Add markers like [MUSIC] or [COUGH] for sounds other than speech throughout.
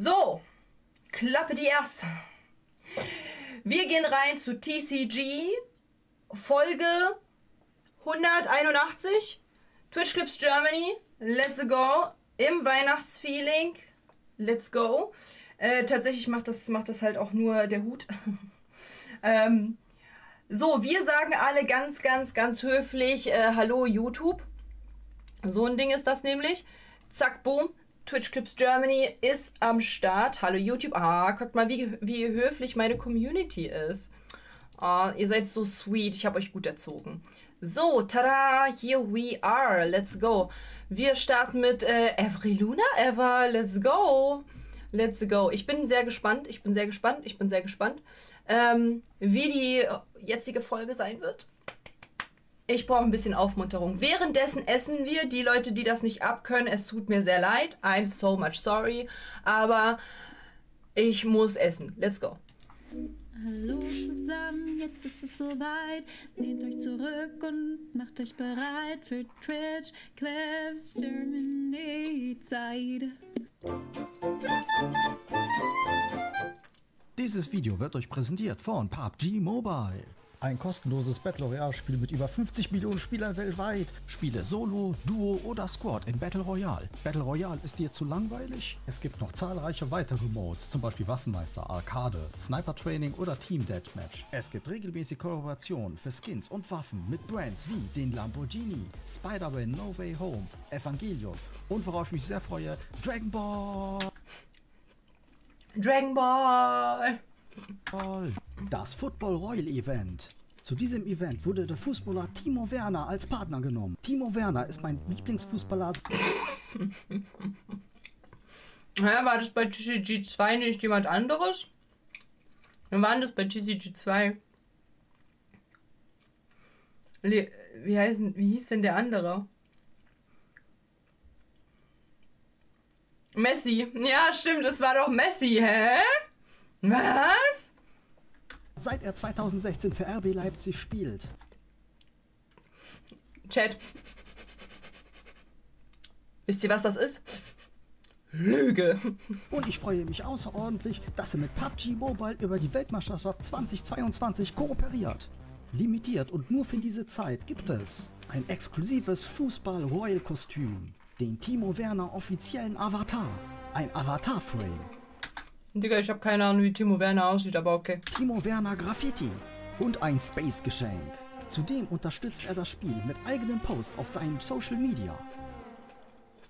So, klappe die erste. Wir gehen rein zu TCG, Folge 181, Twitch Clips Germany, let's go, im Weihnachtsfeeling, let's go. Äh, tatsächlich macht das, macht das halt auch nur der Hut. [LAUGHS] ähm, so, wir sagen alle ganz, ganz, ganz höflich äh, Hallo YouTube. So ein Ding ist das nämlich. Zack, boom. Twitch Clips Germany ist am Start. Hallo YouTube. Ah, guckt mal, wie, wie höflich meine Community ist. Ah, ihr seid so sweet. Ich habe euch gut erzogen. So, tada, here we are. Let's go. Wir starten mit äh, Every Luna Ever. Let's go. Let's go. Ich bin sehr gespannt. Ich bin sehr gespannt. Ich bin sehr gespannt, ähm, wie die jetzige Folge sein wird. Ich brauche ein bisschen Aufmunterung. Währenddessen essen wir. Die Leute, die das nicht abkönnen, es tut mir sehr leid. I'm so much sorry. Aber ich muss essen. Let's go. Hallo zusammen, jetzt ist es soweit. Nehmt euch zurück und macht euch bereit für Twitch Clips Germany Zeit. Dieses Video wird euch präsentiert von PUBG Mobile. Ein kostenloses Battle Royale-Spiel mit über 50 Millionen Spielern weltweit. Spiele Solo, Duo oder Squad in Battle Royale. Battle Royale ist dir zu langweilig? Es gibt noch zahlreiche weitere Modes, zum Beispiel Waffenmeister, Arcade, Sniper Training oder Team Deathmatch. Es gibt regelmäßig Kollaborationen für Skins und Waffen mit Brands wie den Lamborghini, Spider-Man No Way Home, Evangelion und worauf ich mich sehr freue, Dragon Ball. Dragon Ball. Das Football Royal Event. Zu diesem Event wurde der Fußballer Timo Werner als Partner genommen. Timo Werner ist mein Lieblingsfußballer. [LAUGHS] Ja, war das bei TCG 2 nicht jemand anderes? Dann waren das bei TCG 2. Le wie, heißen, wie hieß denn der andere? Messi. Ja, stimmt, das war doch Messi, hä? Was? Seit er 2016 für RB Leipzig spielt. Chat. Wisst ihr, was das ist? Lüge. Und ich freue mich außerordentlich, dass er mit PUBG Mobile über die Weltmeisterschaft 2022 kooperiert. Limitiert und nur für diese Zeit gibt es ein exklusives Fußball-Royal-Kostüm, den Timo Werner offiziellen Avatar, ein Avatar-Frame, Digga, ich habe keine Ahnung, wie Timo Werner aussieht, aber okay. Timo Werner Graffiti und ein Space-Geschenk. Zudem unterstützt er das Spiel mit eigenen Posts auf seinen Social Media.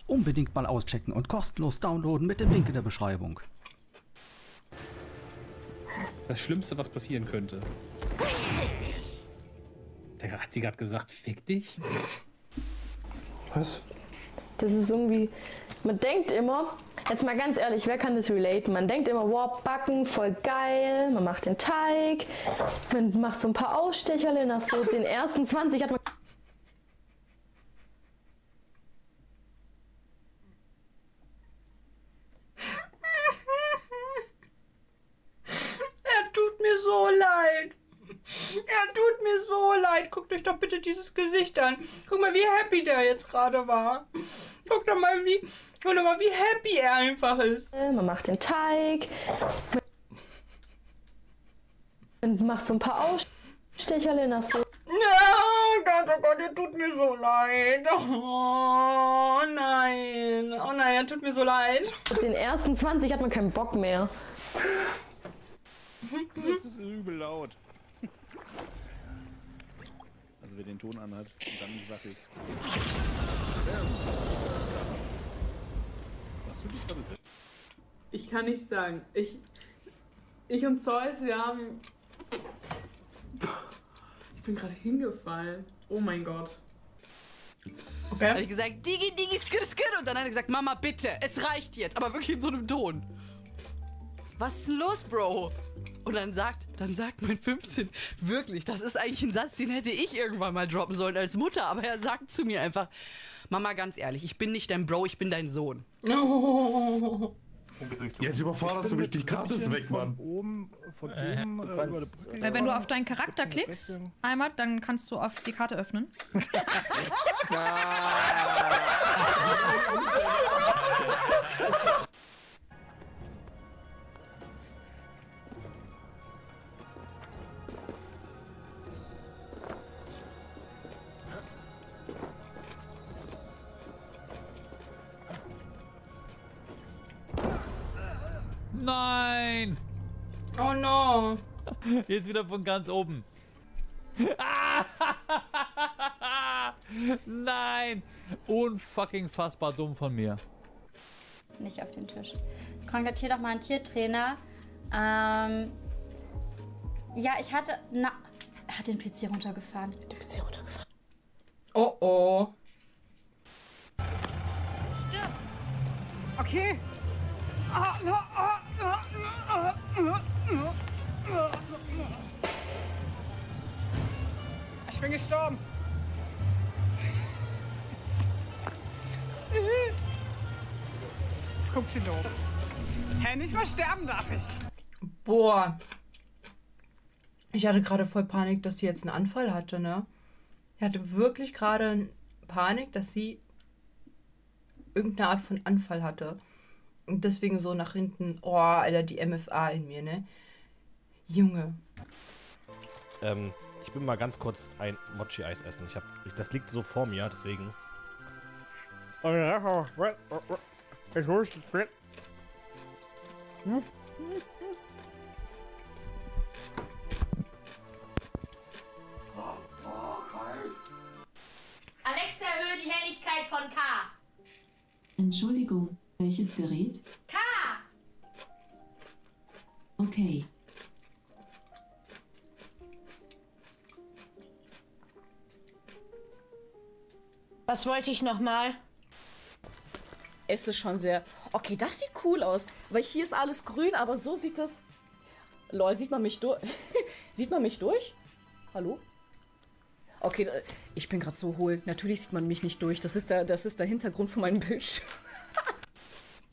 Unbedingt mal auschecken und kostenlos downloaden mit dem Link in der Beschreibung. Das Schlimmste, was passieren könnte. Der hat sie gerade gesagt, fick dich? Was? Das ist irgendwie, man denkt immer, jetzt mal ganz ehrlich, wer kann das relaten? Man denkt immer, wow, backen, voll geil, man macht den Teig, man macht so ein paar Ausstecherle, nach so den ersten 20 hat man... Er tut mir so leid. Er tut mir so leid. Guckt euch doch bitte dieses Gesicht an. Guck mal, wie happy der jetzt gerade war. Guck doch mal, wie, guck doch mal, wie happy er einfach ist. Man macht den Teig, man macht so ein paar Ausstecherle, nach so... Oh Gott, oh Gott, er tut mir so leid. Oh nein. Oh nein, er tut mir so leid. Den ersten 20 hat man keinen Bock mehr. Das ist übel laut. Also wer den Ton anhat und dann nicht wach Hast du dich gerade selbst? Ich kann nicht sagen. Ich, ich und Zeus, wir haben. Ich bin gerade hingefallen. Oh mein Gott. Okay. habe ich gesagt, Digi, Digi, skir, skir. Und dann hat er gesagt, Mama, bitte, es reicht jetzt. Aber wirklich in so einem Ton. Was ist denn los, Bro? Und dann sagt, dann sagt mein 15, wirklich, das ist eigentlich ein Satz, den hätte ich irgendwann mal droppen sollen als Mutter. Aber er sagt zu mir einfach, Mama, ganz ehrlich, ich bin nicht dein Bro, ich bin dein Sohn. Oh. [LAUGHS] Jetzt überforderst du mich, die Karte ist weg, Von Mann. oben, von oben äh, über die Brücke Äh, Wenn du auf deinen Charakter klickst, einmal, dann kannst du auf die Karte öffnen. [LAUGHS] [LAUGHS] Nein! Oh no! [LAUGHS] Jetzt wieder von ganz oben. [LAUGHS] Nein! Unfucking fassbar dumm von mir. Nicht auf den Tisch. Kontaktier doch mal einen Tiertrainer. Ähm. Ja, ich hatte. Na. Er hat den PC runtergefahren. Den PC runtergefahren. Oh oh. Stimmt. Okay. Ah, ah, ah. Ich bin gestorben. Jetzt guckt sie doof. Hä, nicht mal sterben darf ich. Boah. Ich hatte gerade voll Panik, dass sie jetzt einen Anfall hatte, ne? Ich hatte wirklich gerade Panik, dass sie irgendeine Art von Anfall hatte. Und deswegen so nach hinten, oh, Alter, die MFA in mir, ne? Junge. Ähm, ich bin mal ganz kurz ein Mochi-Eis essen. Ich hab, ich, das liegt so vor mir, deswegen. Alexa, erhöhe die Helligkeit von K. Entschuldigung, welches Gerät? K! Okay. Was wollte ich nochmal? Es ist schon sehr. Okay, das sieht cool aus. Weil hier ist alles grün, aber so sieht das. Lol, sieht man mich durch? [LAUGHS] sieht man mich durch? Hallo? Okay, äh, ich bin gerade so hohl. Natürlich sieht man mich nicht durch. Das ist der, das ist der Hintergrund von meinem Bildschirm.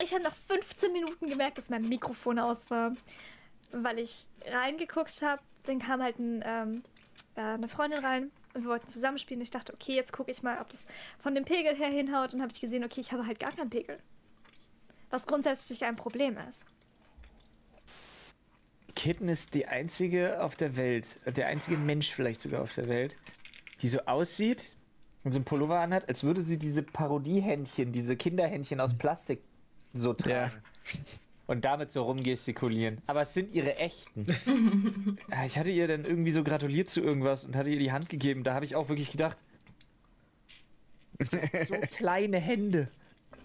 Ich habe nach 15 Minuten gemerkt, dass mein Mikrofon aus war. Weil ich reingeguckt habe, dann kam halt ein, ähm, äh, eine Freundin rein und wir wollten zusammenspielen. Ich dachte, okay, jetzt gucke ich mal, ob das von dem Pegel her hinhaut. Und habe ich gesehen, okay, ich habe halt gar keinen Pegel. Was grundsätzlich ein Problem ist. Kitten ist die einzige auf der Welt, der einzige Mensch vielleicht sogar auf der Welt, die so aussieht und so einen Pullover anhat, als würde sie diese Parodiehändchen, diese Kinderhändchen aus Plastik so tragen. Und damit so rumgestikulieren. Aber es sind ihre echten. [LAUGHS] Ja, ich hatte ihr dann irgendwie so gratuliert zu irgendwas und hatte ihr die Hand gegeben. Da habe ich auch wirklich gedacht. [LAUGHS] So kleine Hände.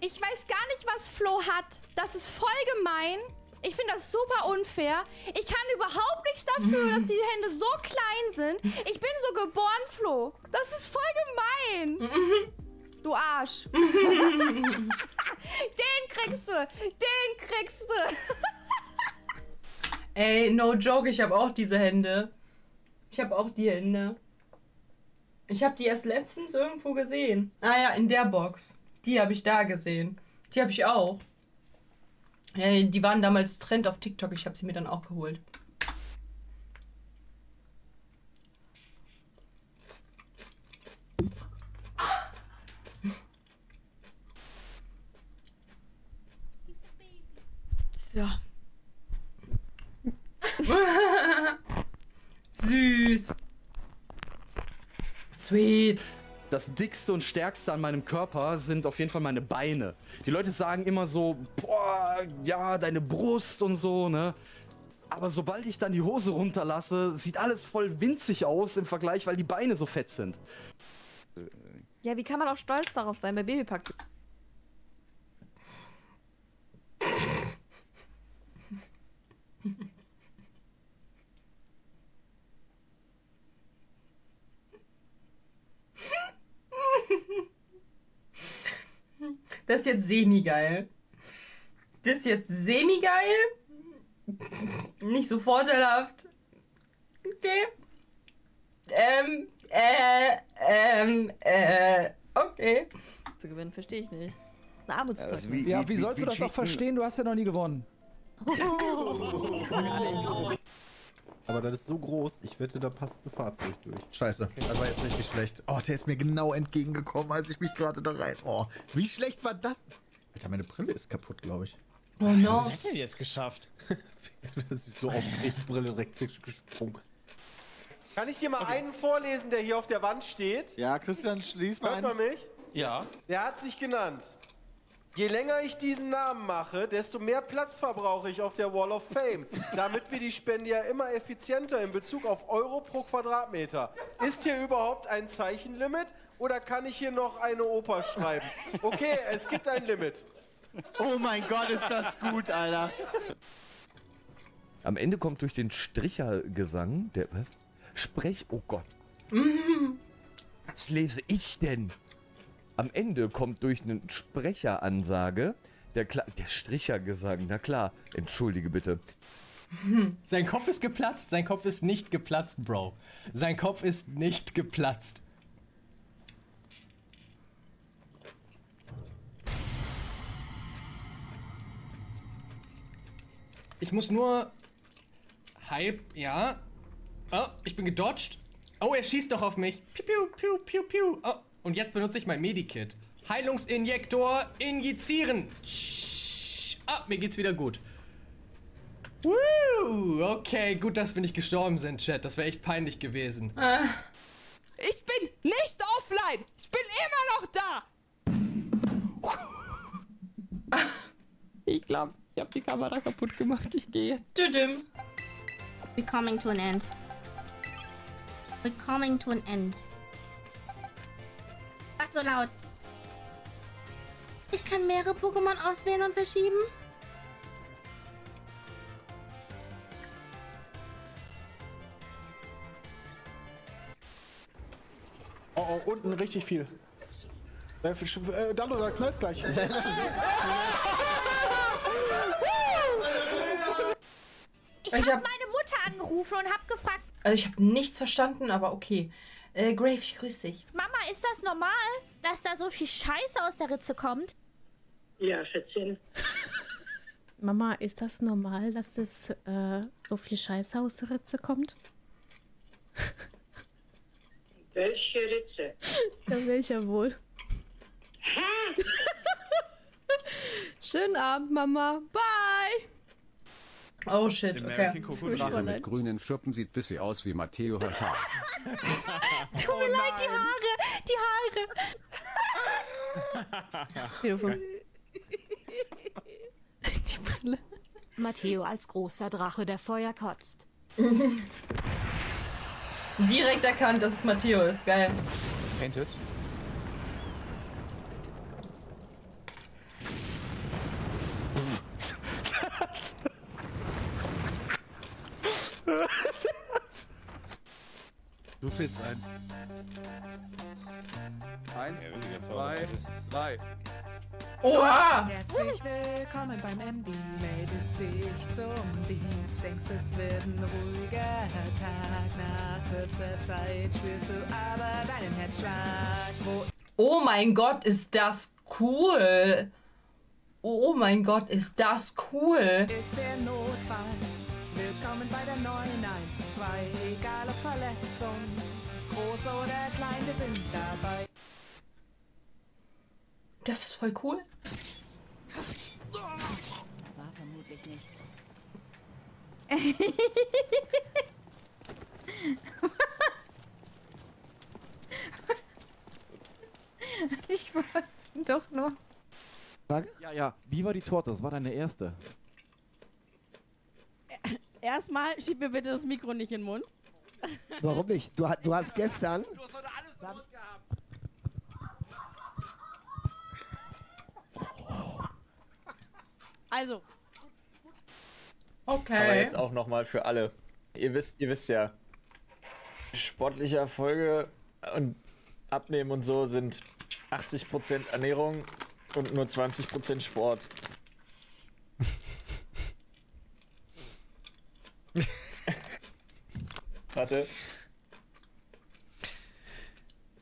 Ich weiß gar nicht, was Flo hat. Das ist voll gemein. Ich finde das super unfair. Ich kann überhaupt nichts dafür, dass die Hände so klein sind. Ich bin so geboren, Flo. Das ist voll gemein. [LAUGHS] Du Arsch. [LAUGHS] den kriegst du. Den kriegst du. [LAUGHS] Ey, no joke, ich habe auch diese Hände. Ich habe auch die Hände. Ich habe die erst letztens irgendwo gesehen. Ah ja, in der Box. Die habe ich da gesehen. Die habe ich auch. Ja, die waren damals Trend auf TikTok. Ich habe sie mir dann auch geholt. So. [LAUGHS] Süß. Sweet. Das dickste und stärkste an meinem Körper sind auf jeden Fall meine Beine. Die Leute sagen immer so, boah, ja, deine Brust und so, ne? Aber sobald ich dann die Hose runterlasse, sieht alles voll winzig aus im Vergleich, weil die Beine so fett sind. Ja, wie kann man auch stolz darauf sein bei Babypack? Das ist jetzt semi-geil. Das ist jetzt semi-geil. Nicht so vorteilhaft. Okay. Ähm, äh, ähm, äh, okay. Zu gewinnen, verstehe ich nicht. Ein Armutszeugnis. Also wie, ja, wie, sollst du das auch verstehen? Du hast ja noch nie gewonnen. [LAUGHS] [LAUGHS] Aber das ist so groß, ich wette, da passt ein Fahrzeug durch. Scheiße, das war jetzt richtig schlecht. Oh, der ist mir genau entgegengekommen, als ich mich gerade da rein. Oh, wie schlecht war das? Alter, meine Brille ist kaputt, glaube ich. Oh no. [LAUGHS] Was hättet ihr jetzt geschafft? [LAUGHS] das ist so aufgeregt, Brille direkt gesprungen. Kann ich dir mal einen vorlesen, der hier auf der Wand steht? Ja, Christian, schließ mal Hört ein. man mich? Ja. Der hat sich genannt Je länger ich diesen Namen mache, desto mehr Platz verbrauche ich auf der Wall of Fame, [LAUGHS] damit wir die Spende ja immer effizienter in Bezug auf Euro pro Quadratmeter. Ist hier überhaupt ein Zeichenlimit oder kann ich hier noch eine Oper schreiben? Okay, es gibt ein Limit. Oh mein Gott, ist das gut, Alter. Am Ende kommt durch den Strichergesang, der, was? Sprech, oh Gott. Was lese ich denn? Am Ende kommt durch eine Sprecheransage der, Kla der Strichergesang, na klar. Entschuldige bitte. [LAUGHS] Sein Kopf ist geplatzt, sein Kopf ist nicht geplatzt, Bro. Sein Kopf ist nicht geplatzt. Ich muss nur. Hype, ja. Oh, ich bin gedodged. Oh, er schießt noch auf mich. Piu, piu, piu, piu, piu. Oh, und jetzt benutze ich mein Medikit. Heilungsinjektor injizieren. Sch- Ah, mir geht's wieder gut. Woo, okay, gut, dass wir nicht gestorben sind, Chat. Das wäre echt peinlich gewesen. Ich bin nicht offline. Ich bin immer noch da. Ich glaube, ich habe die Kamera kaputt gemacht. Ich gehe. We're coming to an end. We're coming to an end. So laut? Ich kann mehrere Pokémon auswählen und verschieben? Oh, oh, unten richtig viel. Äh, äh, Dando, da knallt's gleich. [LAUGHS] Ich, Ich habe hab- meine Mutter angerufen und habe gefragt, Also ich habe nichts verstanden, aber okay. Äh, Grave, ich grüße dich. Ist das normal, dass da so viel Scheiße aus der Ritze kommt? Ja, Schätzchen. [LAUGHS] Mama, ist das normal, dass es äh, so viel Scheiße aus der Ritze kommt? [LAUGHS] Welche Ritze? [LAUGHS] Ja, welcher wohl? Schönen Abend, Mama. Bye. Oh shit, American okay. Krokodil mit grünen Schuppen sieht bisschen aus wie Matteo Haha. [LAUGHS] Tut mir leid, die Haare, die Haare. [LAUGHS] Matteo als großer Drache, der Feuer kotzt. Direkt erkannt, dass es Matteo ist. Geil. Painted. Du zählst ein. Eins, zwei, drei. Oha! Herzlich willkommen beim MD. Meldest dich zum Dienst. Denkst, es wird ein ruhiger Tag. Nach kurzer Zeit spürst du aber deinen Herzschlag. Wo Oh mein Gott, ist das cool. Oh mein Gott, ist das cool. ist der Notfall? Willkommen bei der 912. Verletzung, groß oder klein, wir sind dabei. Das ist voll cool. War vermutlich nicht. ich wollte doch nur. Ja, ja. Wie war die Torte? Das war deine erste. Erstmal schieb mir bitte das Mikro nicht in den Mund. Warum nicht? Du, du hast gestern. Also, Okay. Aber jetzt auch nochmal für alle. Ihr wisst, ihr wisst ja, sportliche Erfolge und Abnehmen und so sind 80% Ernährung und nur 20% Sport. Warte.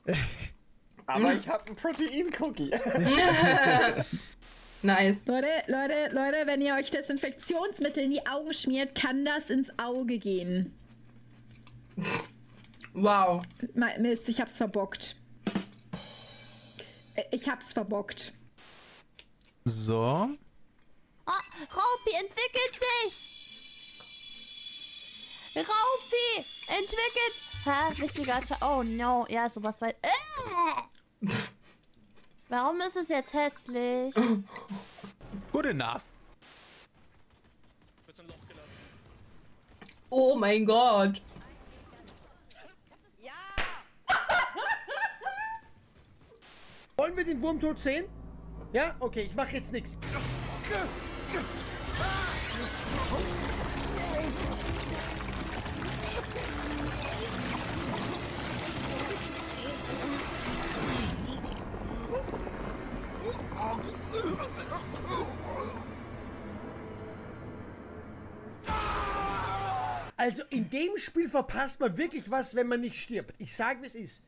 [LAUGHS] Aber ich habe einen Protein-Cookie. [LAUGHS] nice. Leute, Leute, Leute, wenn ihr euch Desinfektionsmittel in die Augen schmiert, kann das ins Auge gehen. Wow. Mist, ich hab's verbockt. Äh, Ich hab's verbockt. So. Oh, Raupi entwickelt sich! Raupi entwickelt! Hä, wichtiger Sch Oh no, ja, sowas weit. Äh! Warum ist es jetzt hässlich? [LAUGHS] Good enough. Oh mein Gott. Wollen wir den Wurm tot sehen? Ja? Okay, ich mache jetzt nichts. Also in dem Spiel verpasst man wirklich was, wenn man nicht stirbt. Ich sage, wie es ist.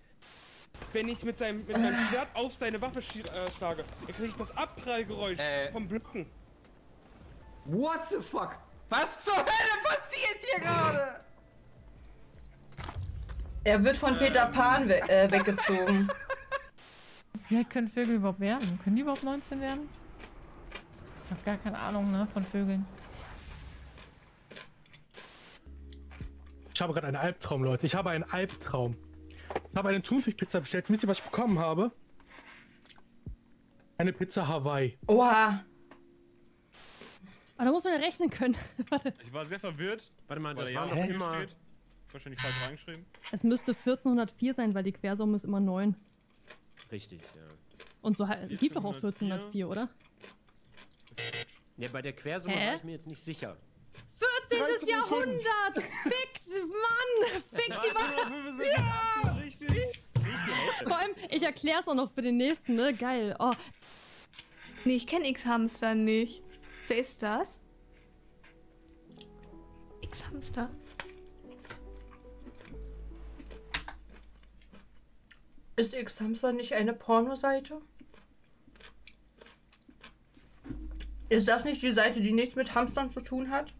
Wenn ich mit, seinem, mit meinem Schwert auf seine Waffe äh, schlage, dann kriege ich das Abprallgeräusch vom Blöcken. What the fuck? Was zur Hölle passiert hier gerade? Er wird von Peter Pan we äh, weggezogen. [LAUGHS] Wie alt können Vögel überhaupt werden? Können die überhaupt 19 werden? Ich habe gar keine Ahnung ne, von Vögeln. Habe gerade einen Albtraum, Leute. Ich habe einen Albtraum. Ich habe eine Thunfischpizza bestellt. Wisst ihr, was ich bekommen habe? Eine Pizza Hawaii. Oha. Aber da muss man ja rechnen können. [LAUGHS] Warte. Ich war sehr verwirrt. Warte mal, was das war das immer- steht. Wahrscheinlich falsch reingeschrieben. Es müsste 1404 sein, weil die Quersumme ist immer 9. Richtig, ja. Und so gibt doch auch 1404, oder? Ne, bei der Quersumme Hä? war ich mir jetzt nicht sicher. 14. Jahrhundert! Fickt, Mann! Fickt die Mann! Ja! Richtig. Vor allem, ich erkläre es auch noch für den nächsten, ne? Geil. Oh. Nee, ich kenne X-Hamster nicht. Wer ist das? X-Hamster. Ist X-Hamster nicht eine Pornoseite? Ist das nicht die Seite, die nichts mit Hamstern zu tun hat?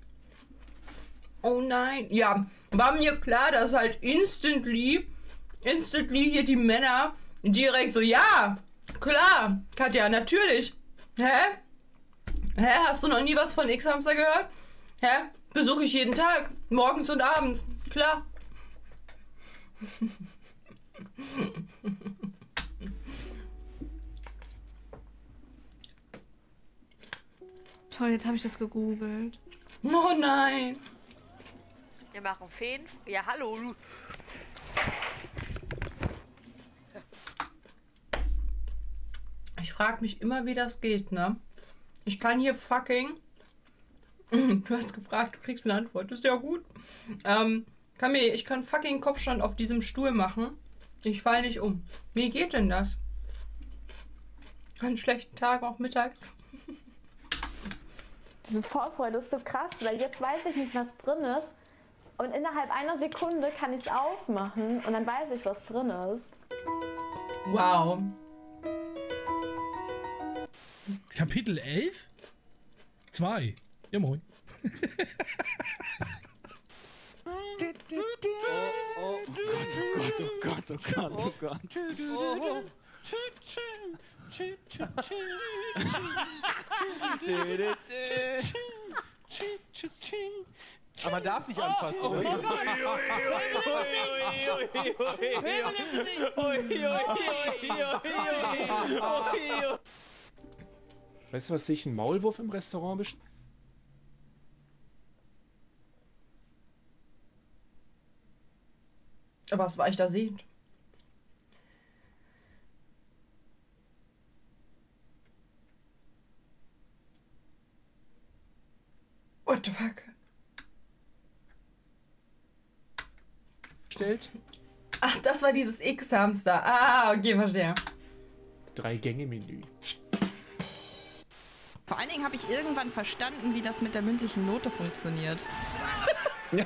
Oh nein. Ja, war mir klar, dass halt instantly, instantly hier die Männer direkt so, ja, klar, Katja, natürlich. Hä? Hä? Hast du noch nie was von X-Hamster gehört? Hä? Besuche ich jeden Tag, morgens und abends, klar. Toll, jetzt habe ich das gegoogelt. Oh nein. Wir machen Feen. Ja, hallo. Ich frage mich immer, wie das geht, ne? Ich kann hier fucking. [LAUGHS] Du hast gefragt, du kriegst eine Antwort. Das ist ja gut. Ähm, kann mir, ich kann fucking Kopfstand auf diesem Stuhl machen. Ich fall nicht um. Wie geht denn das? An schlechten Tagen, auch mittags. Diese Vorfreude ist so krass, weil jetzt weiß ich nicht, was drin ist. Und innerhalb einer Sekunde kann ich es aufmachen und dann weiß ich, was drin ist. Wow. Kapitel 11? 2. Ja, moin. Oh Gott, oh Gott, oh Gott, oh Gott, oh Gott. Aber man darf nicht anfassen. Oh, ne? Weißt du, was sich ein Maulwurf im Restaurant bestellt? Aber was war ich da sehend? What the fuck? Stellt? Ach, das war dieses X-Hamster. Ah, okay, verstehe. Drei Gänge-Menü. Vor allen Dingen habe ich irgendwann verstanden, wie das mit der mündlichen Note funktioniert. Ja.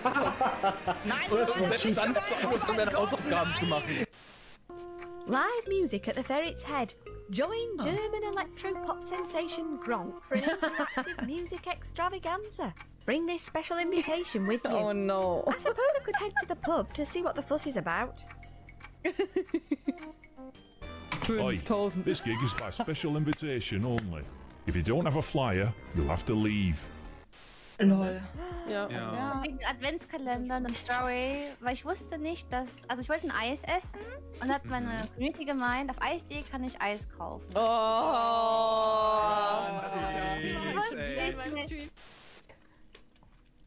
Nein, Oder so nicht Dann sein. muss man Hausaufgaben zu machen. Live music at the Ferret's Head. Join oh. German electro pop sensation Gronk for an interactive [LAUGHS] music extravaganza. Bring this special invitation with [LAUGHS] you. Oh, no. I suppose I could head to the pub to see what the fuss is about. Oi, this gig is by special invitation only. If you don't have a flyer, you'll have to leave. Lol. Ja. Ja. Wegen Adventskalender und Story, weil ich wusste nicht, dass. Also ich wollte ein Eis essen und hat meine Community gemeint, auf Eis.de kann ich Eis kaufen. Oh. Nicht.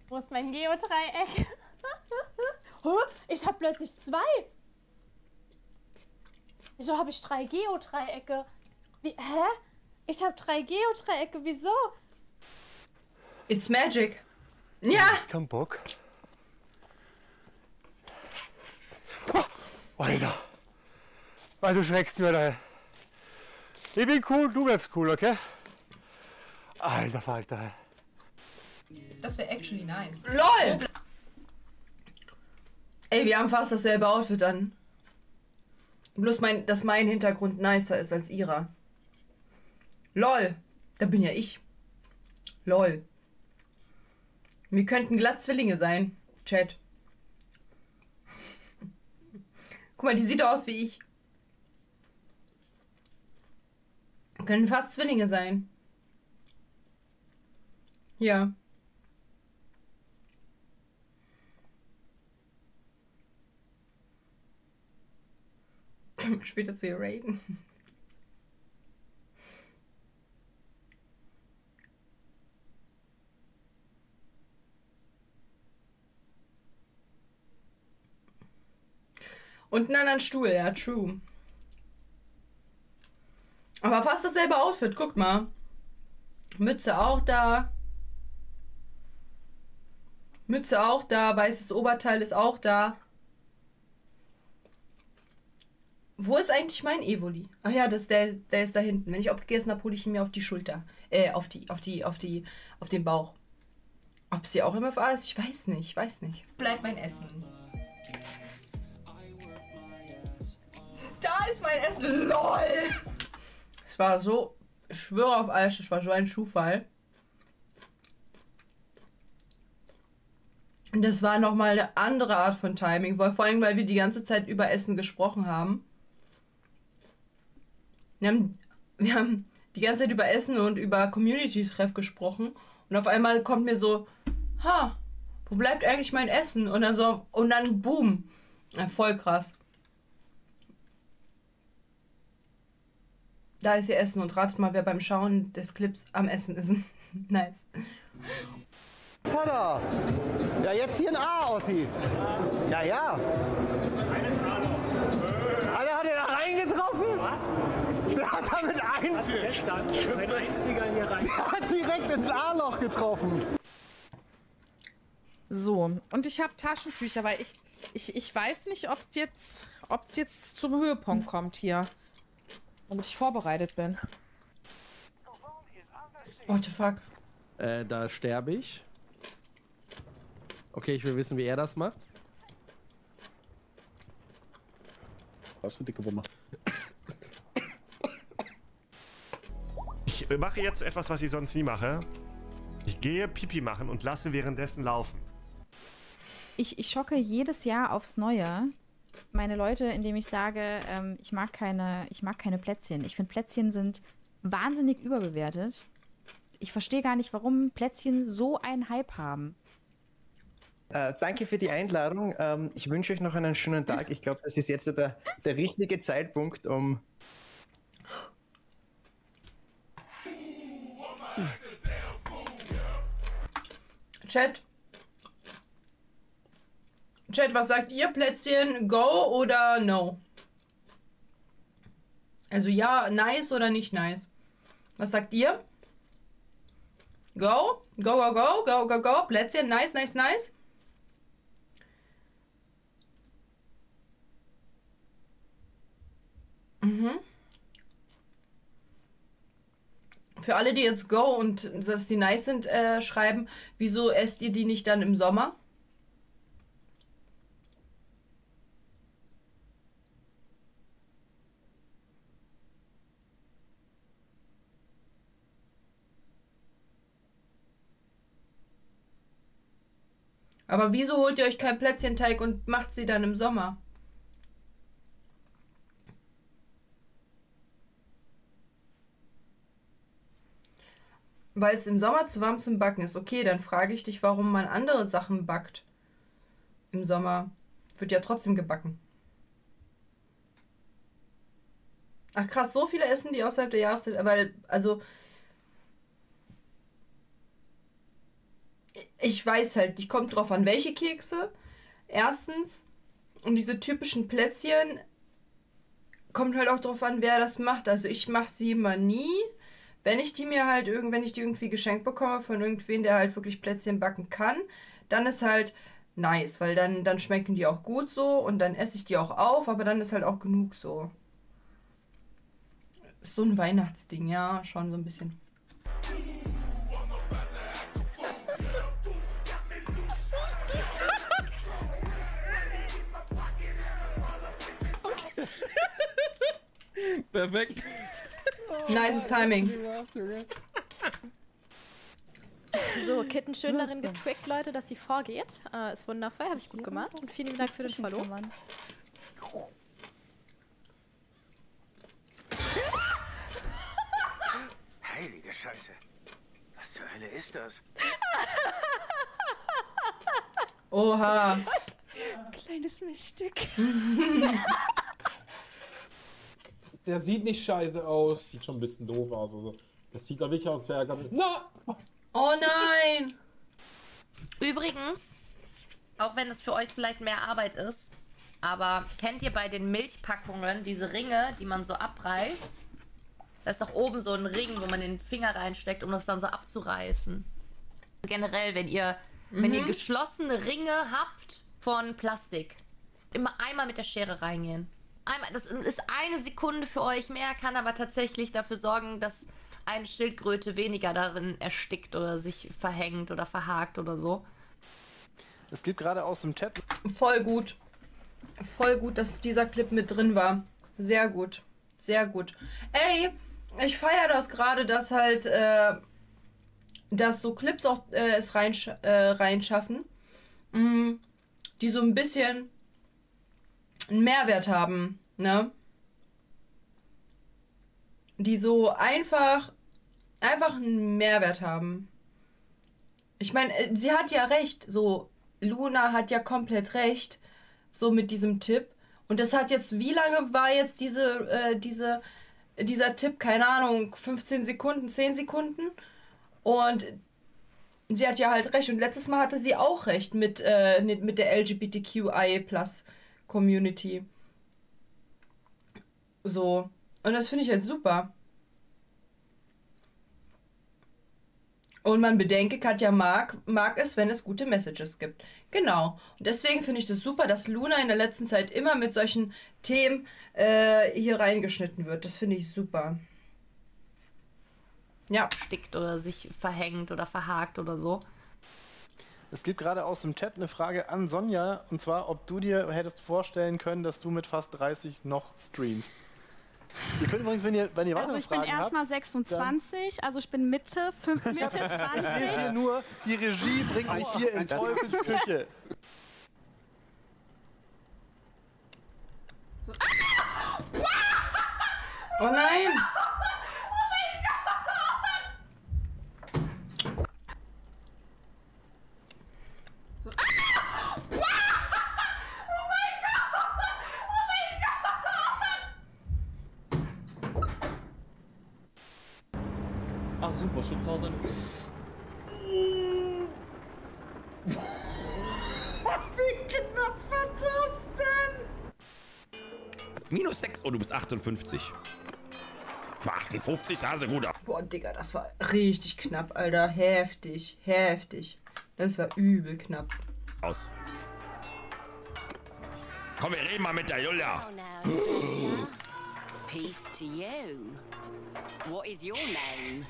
Wo ist mein Geodreieck? [LAUGHS] Hä? Ich habe plötzlich zwei. Wieso habe ich drei Geodreiecke? Wie, hä? Ich habe drei Geodreiecke, wieso? It's magic. Ja! Kein Bock. Oh, Alter. Weil du schreckst mir da. Ich bin cool, du bleibst cool, okay? Alter Falter. Das wäre actually nice. LOL! Ey, wir haben fast dasselbe Outfit an. Bloß, mein, dass mein Hintergrund nicer ist als ihrer. LOL! Da bin ja ich. LOL. Wir könnten glatt Zwillinge sein. Chat. Guck mal, die sieht aus wie ich. Können fast Zwillinge sein. Ja. Wir [LAUGHS] später zu ihr raiden? Und einen anderen Stuhl, ja, true. Aber fast dasselbe Outfit, guckt mal. Mütze auch da. Mütze auch da, weißes Oberteil ist auch da. Wo ist eigentlich mein Evoli? Ach ja, das, der, der ist da hinten. Wenn ich aufgegessen habe, hole ich ihn mir auf die Schulter. Äh, auf die, auf die, auf die, auf den Bauch. Ob sie auch MFA ist, ich weiß nicht, ich weiß nicht. Bleibt mein Essen. Da ist mein Essen. LOL! Es war so, ich schwöre auf alles, es war so ein Schuhfall. Und das war nochmal eine andere Art von Timing, weil, vor allem, weil wir die ganze Zeit über Essen gesprochen haben. Wir haben, wir haben die ganze Zeit über Essen und über Community-Treff gesprochen. Und auf einmal kommt mir so, ha, wo bleibt eigentlich mein Essen? Und dann so, und dann boom. Voll krass. Da ist ihr Essen und ratet mal, wer beim Schauen des Clips am Essen ist. [LAUGHS] nice. Vater! Ja, jetzt hier ein A aussieht. Ja, ja. Alter, hat er da reingetroffen? Was? Der hat damit ein. Gestern, mein einziger hier rein. Der hat direkt ins A-Loch getroffen. So, und ich habe Taschentücher, weil ich, ich, ich weiß nicht, ob es jetzt, ob's jetzt zum Höhepunkt kommt hier. Damit ich vorbereitet bin. What the fuck? Äh, da sterbe ich. Okay, ich will wissen, wie er das macht. Das ist eine dicke Wumme. Ich mache jetzt etwas, was ich sonst nie mache. Ich gehe Pipi machen und lasse währenddessen laufen. Ich, ich schocke jedes Jahr aufs Neue meine Leute, indem ich sage, ähm, ich, mag keine, ich mag keine Plätzchen. Ich finde, Plätzchen sind wahnsinnig überbewertet. Ich verstehe gar nicht, warum Plätzchen so einen Hype haben. Äh, danke für die Einladung. Ähm, ich wünsche euch noch einen schönen Tag. Ich glaube, das ist jetzt der, der richtige Zeitpunkt, um. Chat. Chat, was sagt ihr? Plätzchen, go oder no? Also ja, nice oder nicht nice? Was sagt ihr? Go? Go, go, go, go, go, go. Plätzchen, nice, nice, nice. Mhm. Für alle, die jetzt Go und dass die nice sind, äh, schreiben, wieso esst ihr die nicht dann im Sommer? Aber wieso holt ihr euch kein Plätzchenteig und macht sie dann im Sommer? weil es im Sommer zu warm zum Backen ist. Okay, dann frage ich dich, warum man andere Sachen backt. Im Sommer wird ja trotzdem gebacken. Ach krass, so viele essen die außerhalb der Jahreszeit, weil, also. Ich weiß halt, nicht, kommt drauf an, welche Kekse. Erstens. Und diese typischen Plätzchen kommt halt auch drauf an, wer das macht. Also ich mache sie immer nie. Wenn ich die mir halt irgend, wenn ich die irgendwie geschenkt bekomme von irgendwen, der halt wirklich Plätzchen backen kann, dann ist halt nice, weil dann, dann schmecken die auch gut so und dann esse ich die auch auf, aber dann ist halt auch genug so. Ist so ein Weihnachtsding, ja, schon so ein bisschen. Perfekt. [LAUGHS] Nices Timing. So, Kitten schön darin getrickt, Leute, dass sie vorgeht. Äh, ist wundervoll, habe ich gut gemacht. Und vielen Dank für den Follow. [LAUGHS] Heilige Scheiße. Was zur Hölle ist das? Oha. [LAUGHS] Kleines Miststück. Der sieht nicht scheiße aus. Sieht schon ein bisschen doof aus. Also, das sieht da wirklich aus, der Na! Oh nein! Übrigens, auch wenn es für euch vielleicht mehr Arbeit ist, aber kennt ihr bei den Milchpackungen diese Ringe, die man so abreißt? Da ist doch oben so ein Ring, wo man den Finger reinsteckt, um das dann so abzureißen. Generell, wenn ihr, wenn ihr Mhm. geschlossene Ringe habt von Plastik, immer einmal mit der Schere reingehen. Einmal, das ist eine Sekunde für euch mehr, kann aber tatsächlich dafür sorgen, dass eine Schildkröte weniger darin erstickt oder sich verhängt oder verhakt oder so. Es gibt gerade aus dem Chat. Voll gut. Voll gut, dass dieser Clip mit drin war. Sehr gut. Sehr gut. Ey, ich feiere das gerade, dass halt, äh, dass so Clips auch äh, es reinsch äh, reinschaffen, mh, die so ein bisschen einen Mehrwert haben, ne? Die so einfach, einfach einen Mehrwert haben. Ich meine, äh, sie hat ja recht, so, Luna hat ja komplett recht, so mit diesem Tipp. Und das hat jetzt, wie lange war jetzt diese, äh, diese, dieser Tipp? Keine Ahnung, 15 Sekunden, 10 Sekunden? Und sie hat ja halt recht. Und letztes Mal hatte sie auch recht mit, äh, mit der LGBTQI Plus Community. So. Und das finde ich halt super. Und man bedenke, Katja mag, mag es, wenn es gute Messages gibt. Genau. Und deswegen finde ich das super, dass Luna in der letzten Zeit immer mit solchen Themen äh, hier reingeschnitten wird. Das finde ich super. Ja. Stickt oder sich verhängt oder verhakt oder so. Es gibt gerade aus dem Chat eine Frage an Sonja, und zwar, ob du dir hättest vorstellen können, dass du mit fast 30 noch streamst. Ihr könnt übrigens, wenn ihr, wenn ihr Also ich bin Fragen erstmal habt, 26, also ich bin Mitte, fünf, Mitte [LAUGHS] Ich lese 20. hier nur, die Regie bringt mich hier in Das- Teufels Küche. Oh nein! So. Ach super, schon 1000. [LAUGHS] Wie knapp war das denn? Minus 6 und du bist 58. Für 58 sah sie gut aus. Boah, Digga, das war richtig knapp, Alter. Heftig, heftig. Das war übel knapp. aus. Komm, wir reden mal mit der Julia. Peace to you. What is your name?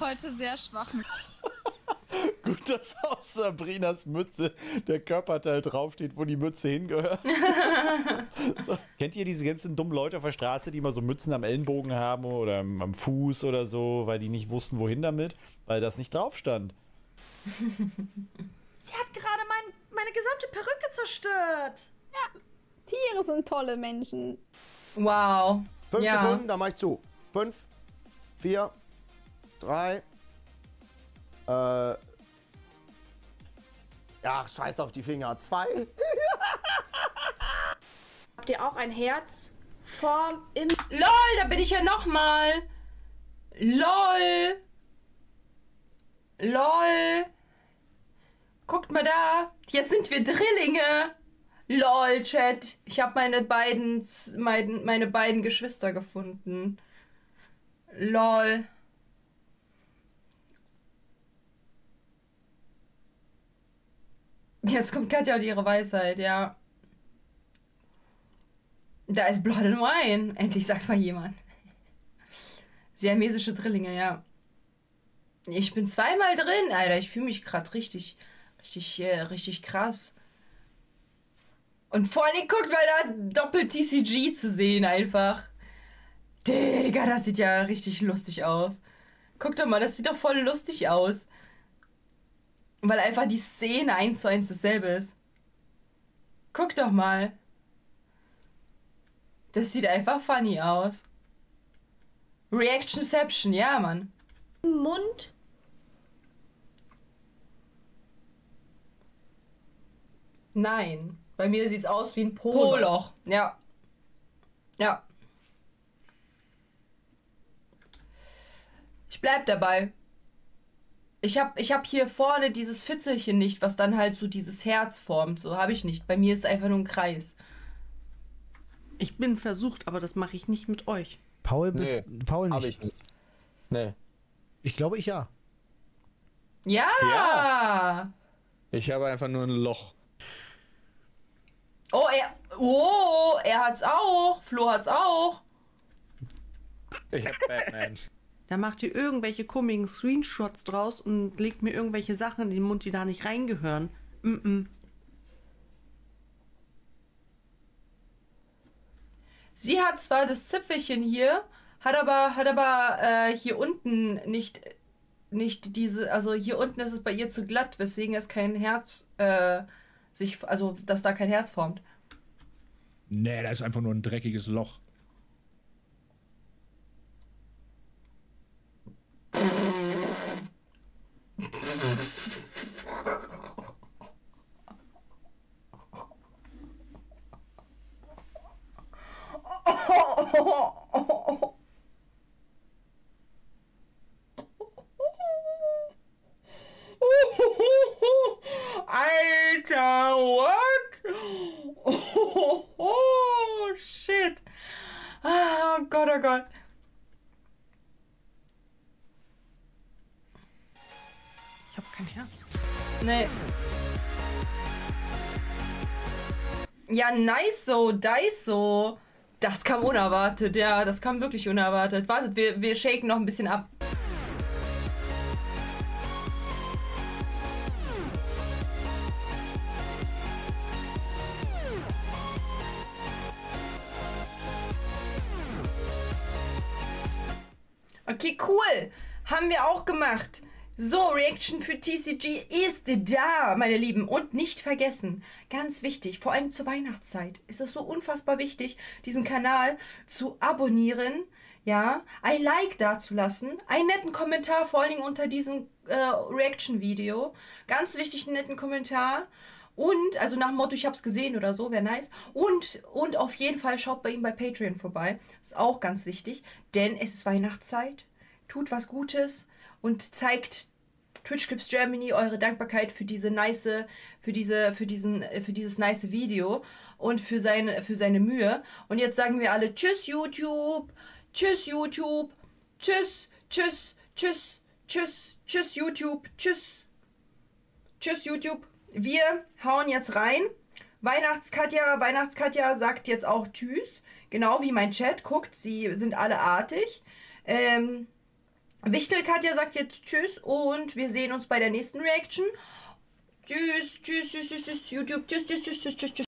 Heute sehr schwach. [LAUGHS] Gut, dass auf Sabrinas Mütze der Körperteil draufsteht, wo die Mütze hingehört. [LAUGHS] so. Kennt ihr diese ganzen dummen Leute auf der Straße, die immer so Mützen am Ellenbogen haben oder am Fuß oder so, weil die nicht wussten, wohin damit, weil das nicht drauf stand? [LAUGHS] Sie hat gerade mein, meine gesamte Perücke zerstört. Ja, Tiere sind tolle Menschen. Wow. Fünf Ja. Sekunden, dann mach ich zu. Fünf, vier, drei. Äh. Ja, scheiß auf die Finger. Zwei. [LAUGHS] Habt ihr auch ein Herz Form im. LOL, da bin ich ja nochmal. LOL. LOL. Guckt mal da. Jetzt sind wir Drillinge. LOL, Chat. Ich habe meine beiden, meine, meine beiden Geschwister gefunden. LOL. Jetzt kommt Katja und ihre Weisheit, ja. Da ist Blood and Wine. Endlich sagt's mal jemand. Siamesische Drillinge, ja. Ich bin zweimal drin, Alter. Ich fühle mich gerade richtig, richtig, äh, richtig krass. Und vor allem guckt mal da doppelt TCG zu sehen einfach. Digga, das sieht ja richtig lustig aus. Guck doch mal, das sieht doch voll lustig aus. Weil einfach die Szene eins zu eins dasselbe ist. Guck doch mal. Das sieht einfach funny aus. Reactionception, ja, Mann. Mund. Nein. Bei mir sieht's aus wie ein Poloch. Poloch. Ja. Ja. Ich bleib dabei. Ich hab, ich hab hier vorne dieses Fitzelchen nicht, was dann halt so dieses Herz formt. So habe ich nicht. Bei mir ist einfach nur ein Kreis. Ich bin versucht, aber das mache ich nicht mit euch. Paul bist. Paul nicht. Hab ich nicht. Nee. Ich glaube, ich ja. Ja! Ja. Ich habe einfach nur ein Loch. Oh, er. Oh, er hat's auch. Flo hat's auch. Ich hab Batman. [LAUGHS] Da macht ihr irgendwelche komischen Screenshots draus und legt mir irgendwelche Sachen in den Mund, die da nicht reingehören. Mm -mm. Sie hat zwar das Zipfelchen hier, hat aber, hat aber äh, hier unten nicht, nicht diese, also hier unten ist es bei ihr zu glatt, weswegen es kein Herz äh, sich, also dass da kein Herz formt. Nee, da ist einfach nur ein dreckiges Loch. Ja, nice so, dice so. Das kam unerwartet, ja, das kam wirklich unerwartet. Wartet, wir, wir shaken noch ein bisschen ab. So, Reaction für TCG ist da, meine Lieben. Und nicht vergessen, ganz wichtig, vor allem zur Weihnachtszeit, ist es so unfassbar wichtig, diesen Kanal zu abonnieren, ja, ein Like dazulassen, einen netten Kommentar, vor allen Dingen unter diesem äh, Reaction-Video. Ganz wichtig, einen netten Kommentar. Und, also nach dem Motto, ich hab's gesehen oder so, wäre nice. Und, und auf jeden Fall schaut bei ihm bei Patreon vorbei. Ist auch ganz wichtig, denn es ist Weihnachtszeit. Tut was Gutes und zeigt Twitch Clips Germany eure Dankbarkeit für diese nice, für diese, für diesen, für dieses nice Video und für seine, für seine Mühe. Und jetzt sagen wir alle Tschüss YouTube, Tschüss YouTube, Tschüss, Tschüss, Tschüss, Tschüss, Tschüss YouTube, Tschüss, Tschüss YouTube. Wir hauen jetzt rein. Weihnachtskatja, Weihnachtskatja sagt jetzt auch Tschüss. Genau wie mein Chat. Guckt, sie sind alle artig. Ähm, Wichtel Katja sagt jetzt Tschüss und wir sehen uns bei der nächsten Reaction. Tschüss, tschüss, tschüss, tschüss, tschüss, YouTube, tschüss, tschüss, tschüss, tschüss, tschüss.